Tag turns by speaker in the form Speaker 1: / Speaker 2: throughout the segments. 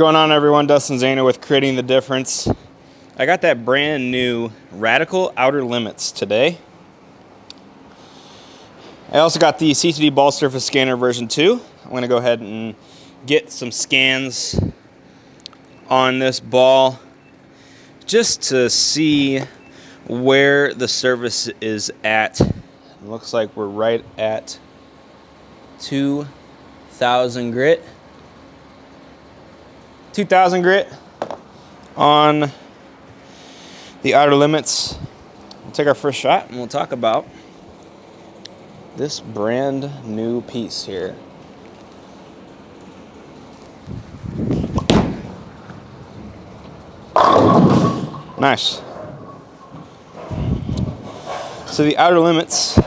Speaker 1: going on everyone? Dustin Zahner with Creating the Difference. I got that brand new Radical Outer Limits today. I also got the CTD Ball Surface Scanner version 2. I'm going to go ahead and get some scans on this ball just to see where the surface is at. It looks like we're right at 2,000 grit. 2,000 grit on the outer limits. We'll take our first shot and we'll talk about this brand new piece here. Nice. So the outer limits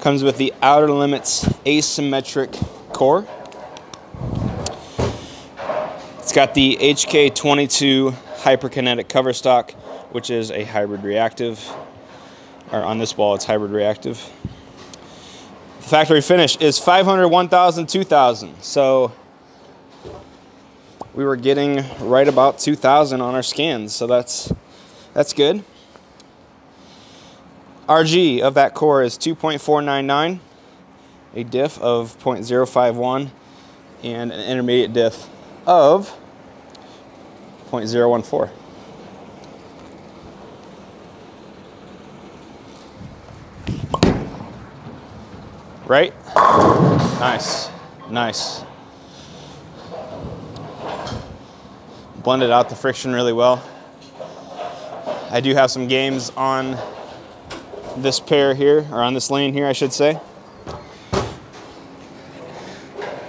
Speaker 1: comes with the outer limits asymmetric core. It's got the HK22 hyperkinetic cover stock, which is a hybrid reactive. Or on this ball, it's hybrid reactive. The factory finish is 500, 1000, 2000. So we were getting right about 2000 on our scans, so that's that's good. RG of that core is 2.499, a diff of 0.051, and an intermediate diff of 0.014. Right? Nice, nice. Blended out the friction really well. I do have some games on this pair here, or on this lane here, I should say.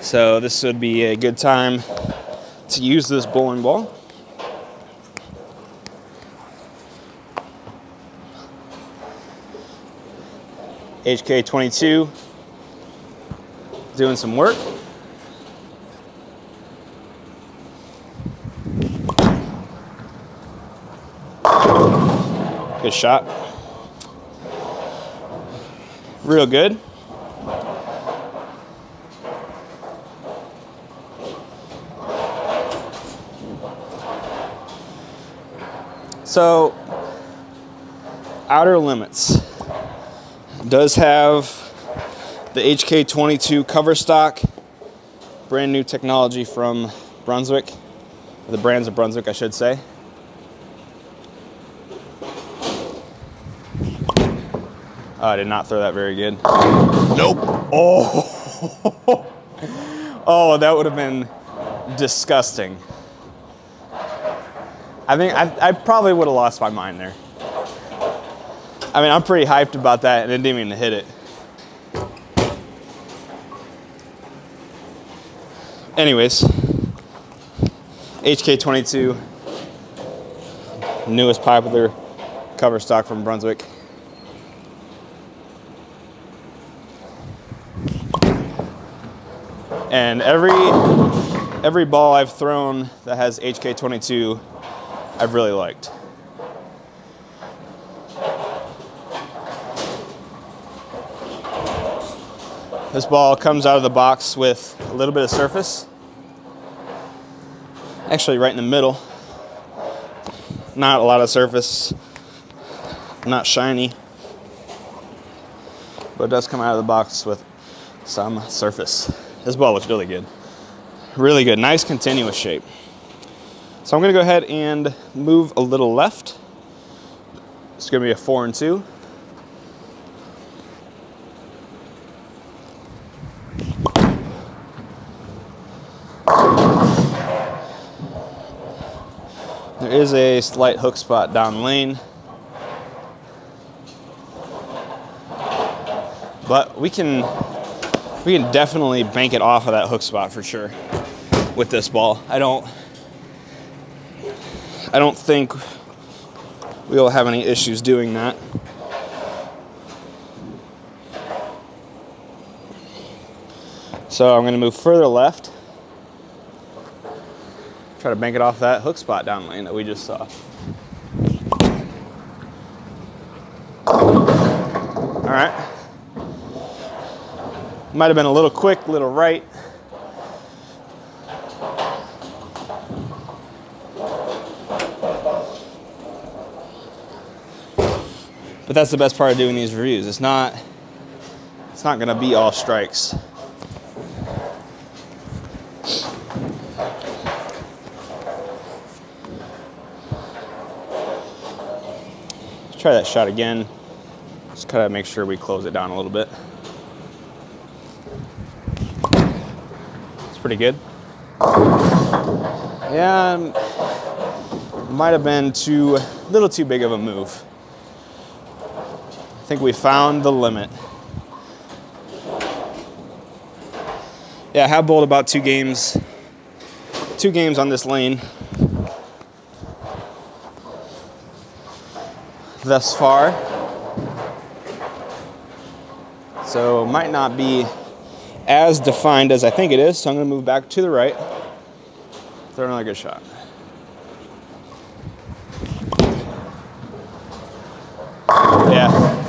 Speaker 1: So this would be a good time to use this bowling ball. HK22 doing some work. Good shot. Real good. So, Outer Limits does have the HK22 cover stock, brand new technology from Brunswick, the brands of Brunswick, I should say. Oh, I did not throw that very good.
Speaker 2: Nope.
Speaker 1: Oh, oh, that would have been disgusting. I think I, I probably would have lost my mind there. I mean, I'm pretty hyped about that, and it didn't even hit it. Anyways, HK22, newest popular cover stock from Brunswick. And every every ball I've thrown that has HK22, I've really liked. This ball comes out of the box with a little bit of surface. Actually right in the middle. Not a lot of surface. Not shiny. But it does come out of the box with some surface. This ball looks really good. Really good, nice continuous shape. So I'm gonna go ahead and move a little left. It's gonna be a four and two. There is a slight hook spot down lane. But we can we can definitely bank it off of that hook spot for sure with this ball. I don't I don't think we'll have any issues doing that. So I'm gonna move further left. Try to bank it off that hook spot down lane that we just saw. All right. Might have been a little quick, little right. But that's the best part of doing these reviews. It's not it's not gonna be all strikes. Let's try that shot again. Just kind of make sure we close it down a little bit. It's pretty good. Yeah, might have been too little too big of a move. I think we found the limit. Yeah, I have bowled about two games, two games on this lane thus far. So might not be as defined as I think it is. So I'm to move back to the right. Throw another good shot.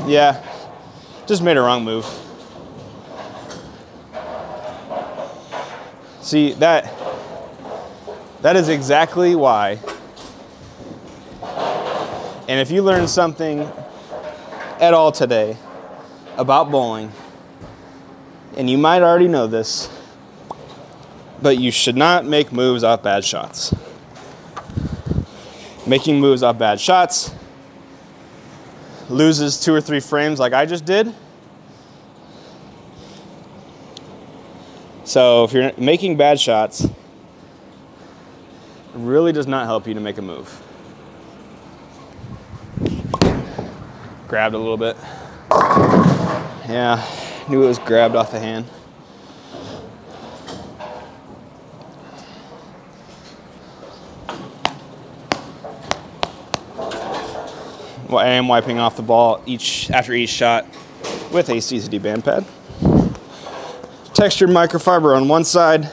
Speaker 1: Yeah. Just made a wrong move. See, that that is exactly why. And if you learn something at all today about bowling, and you might already know this, but you should not make moves off bad shots. Making moves off bad shots loses two or three frames like I just did. So if you're making bad shots, it really does not help you to make a move. Grabbed a little bit. Yeah, knew it was grabbed off the hand. Well, I am wiping off the ball each after each shot with a CTD band pad. Textured microfiber on one side,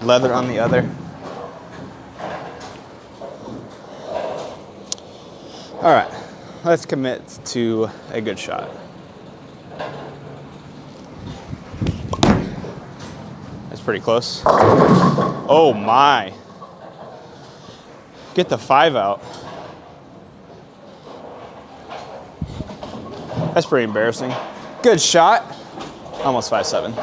Speaker 1: leather on the other. All right, let's commit to a good shot. That's pretty close. Oh my. Get the five out. That's pretty embarrassing. Good shot. Almost five seven.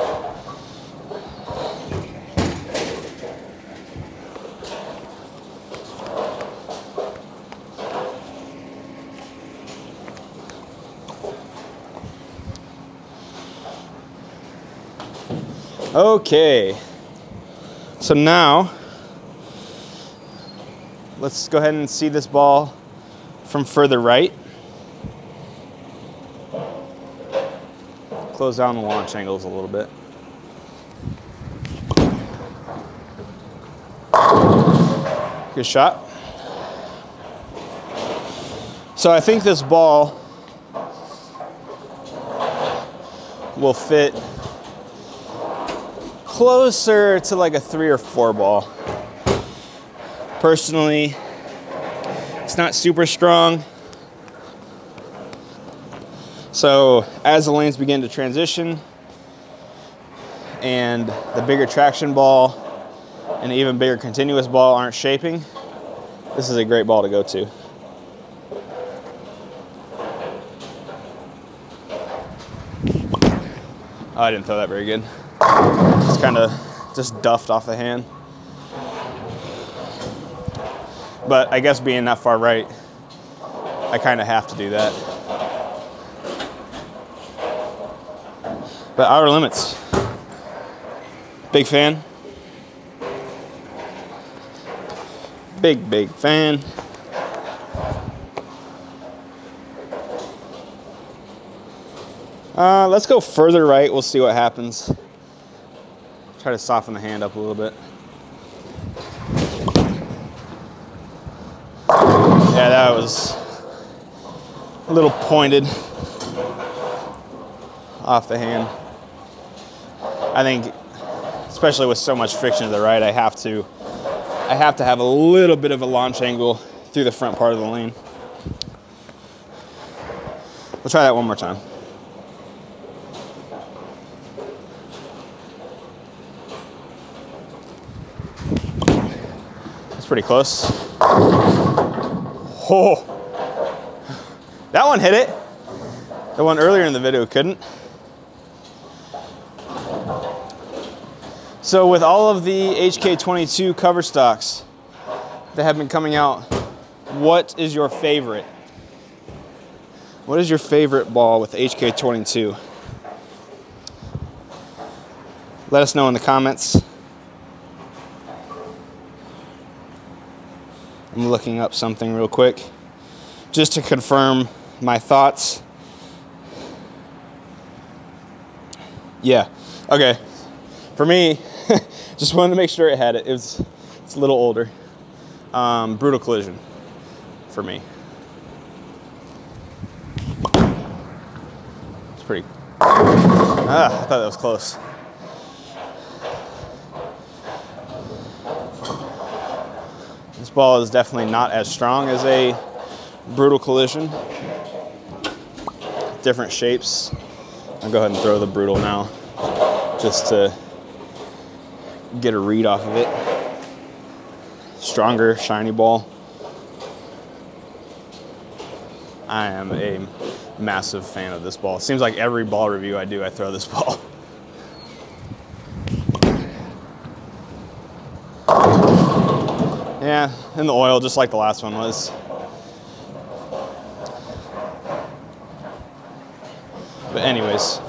Speaker 1: Okay. So now, let's go ahead and see this ball from further right. Close down the launch angles a little bit. Good shot. So I think this ball will fit closer to like a three or four ball. Personally, it's not super strong. So as the lanes begin to transition and the bigger traction ball and even bigger continuous ball aren't shaping, this is a great ball to go to. Oh, I didn't throw that very good. It's kind of just duffed off the hand. But I guess being that far right, I kind of have to do that. But outer limits. Big fan. Big, big fan. Uh, let's go further right. We'll see what happens. Try to soften the hand up a little bit. Yeah, that was a little pointed off the hand. I think, especially with so much friction to the right, I have to, I have to have a little bit of a launch angle through the front part of the lane. We'll try that one more time. That's pretty close. Oh, That one hit it. The one earlier in the video couldn't. So with all of the HK22 cover stocks that have been coming out, what is your favorite? What is your favorite ball with HK22? Let us know in the comments. I'm looking up something real quick just to confirm my thoughts. Yeah, okay. For me, just wanted to make sure it had it. It was, it's a little older. Um, brutal collision for me. It's pretty. Ah, I thought that was close. This ball is definitely not as strong as a brutal collision. Different shapes. I'll go ahead and throw the brutal now just to get a read off of it. Stronger, shiny ball. I am a massive fan of this ball. It seems like every ball review I do, I throw this ball. Yeah, in the oil, just like the last one was. But anyways,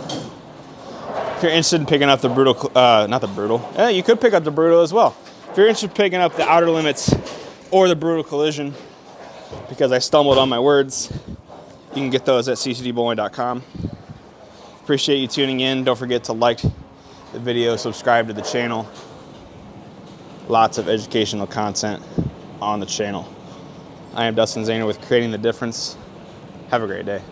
Speaker 1: if you're interested in picking up the brutal, uh, not the brutal, yeah, you could pick up the brutal as well. If you're interested in picking up the outer limits or the brutal collision, because I stumbled on my words, you can get those at ctdbowling.com. Appreciate you tuning in. Don't forget to like the video, subscribe to the channel. Lots of educational content on the channel. I am Dustin Zahner with Creating the Difference. Have a great day.